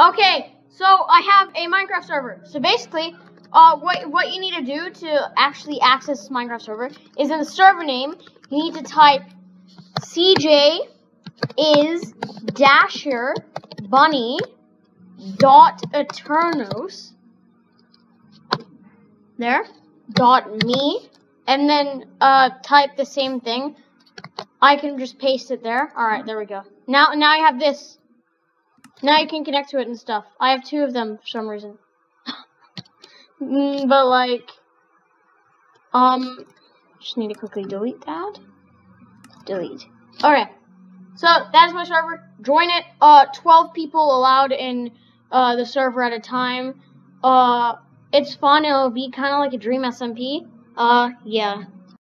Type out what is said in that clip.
Okay, so I have a Minecraft server. So basically, uh, what what you need to do to actually access Minecraft server is in the server name, you need to type CJ is Dasher Bunny dot Aternos. There, dot me, and then uh, type the same thing. I can just paste it there. All right, there we go. Now, now I have this. Now you can connect to it and stuff. I have two of them for some reason. But like, um, just need to quickly delete that. Delete. Alright. So that's my server. Join it. Uh, 12 people allowed in uh, the server at a time. Uh, it's fun. It'll be kind of like a Dream SMP. Uh, yeah.